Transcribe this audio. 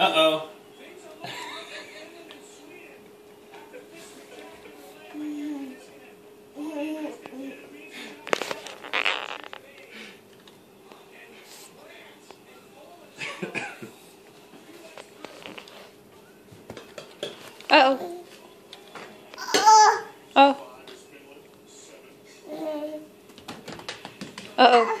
Uh-oh. Uh oh. Oh. Uh oh.